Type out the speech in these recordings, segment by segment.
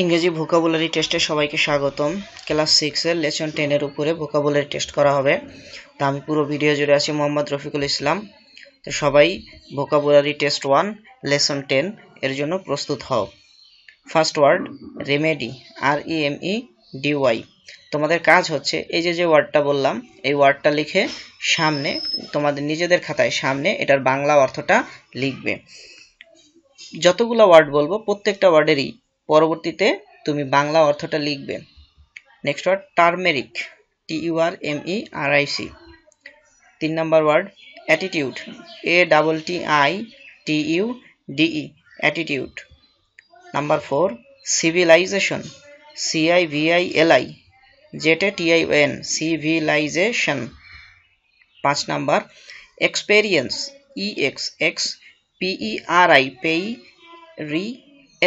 ইংরেজি ভোকাবুলারি টেস্টে সবাইকে স্বাগতম। ক্লাস সিক্সের লেসন টেনের উপরে ভোকাবুলারি টেস্ট করা হবে। তো আমি পুরো ভিডিও জুড়ে আছি মোহাম্মদ রফিকুল ইসলাম। তো সবাই vocabulary test one lesson ten এর জন্য প্রস্তুত হও। First word remedy R E M E D Y তোমাদের কাজ হচ্ছে, এই যে যে ওয়ার্ডটা বললাম, এই ওয়ার্ডটা লিখে সামনে, তোমাদের নিজেদের খাতায় সামনে এটার বাংলা অর্থটা লিখবে। যতগুলো ওয়ার্ড বলব, প্রত্যেকটা ওয়ার্ডেরই পরবর্তীতে তুমি বাংলা অর্থটা লিখবে। Next word turmeric T U R M E R I C তিন number word attitude A double T I T U D E attitude number four civilization C I V I L I Z T I N civilization পাঁচ number experience E X X P E R I পেই রি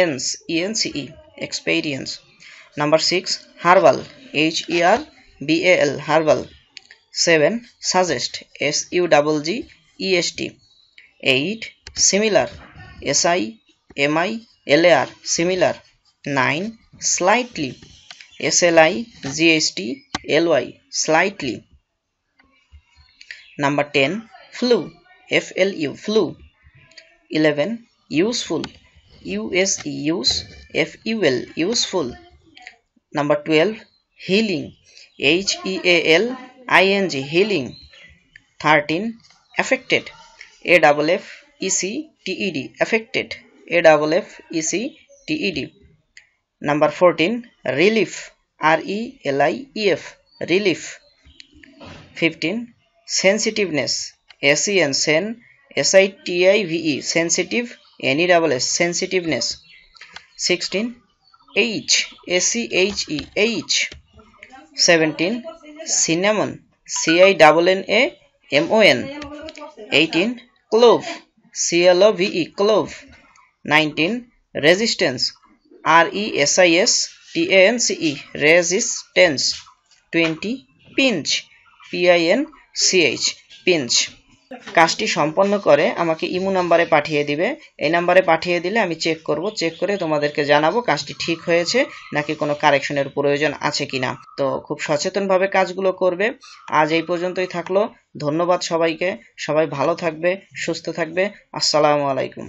ENCE, E-N-C-E, experience. Number 6, herbal, H-E-R-B-A-L, herbal. 7, suggest, S-U-G-G-E-S-T. 8, similar, S-I-M-I-L-A-R, similar. 9, slightly, S-L-I-G-S-T-L-Y, slightly. Number 10, flu, F-L-U, flu. 11, useful, Use, useful. Number 12 healing, H E A L I N G healing. 13 affected, A W F E C T E D affected, A W F E C T E D. Number 14 relief, R E L I E F relief. 15 sensitiveness, S E N S E N S I T I V E sensitive NESS sensitiveness 16 h s c h e h 17 cinnamon 17 cinnamon n a m o n. 18 clove C-L-O-V-E clove. 19 resistance R-E-S-I-S-T-A-N-C-E resistance. 20 pinch P-I-N-C-H pinch. কাজটি সম্পন্ন করে আমাকে imo নাম্বারে পাঠিয়ে দিবে। এই নাম্বারে পাঠিয়ে দিলে আমি চেক করব চেক করে তোমাদেরকে জানাব কাজটি ঠিক হয়েছে নাকি কোনো কারেকশনের প্রয়োজন আছে কিনা। তো খুব সচেতনভাবে কাজগুলো করবে। আজ এই পর্যন্তই থাকল। ধন্যবাদ সবাইকে। সবাই ভালো থাকবে, সুস্থ থাকবে। আসসালামু আলাইকুম।